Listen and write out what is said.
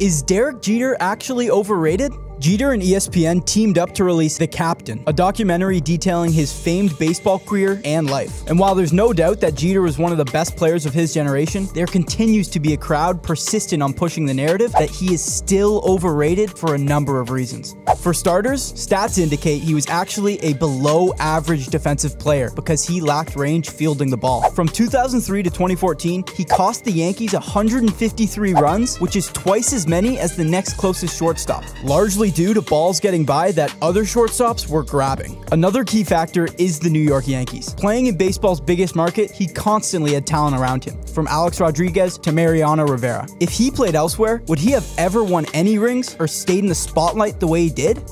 Is Derek Jeter actually overrated? Jeter and ESPN teamed up to release The Captain, a documentary detailing his famed baseball career and life. And while there's no doubt that Jeter was one of the best players of his generation, there continues to be a crowd persistent on pushing the narrative that he is still overrated for a number of reasons. For starters, stats indicate he was actually a below average defensive player because he lacked range fielding the ball. From 2003 to 2014, he cost the Yankees 153 runs, which is twice as many as the next closest shortstop, largely due to balls getting by that other shortstops were grabbing. Another key factor is the New York Yankees. Playing in baseball's biggest market, he constantly had talent around him, from Alex Rodriguez to Mariano Rivera. If he played elsewhere, would he have ever won any rings or stayed in the spotlight the way he did?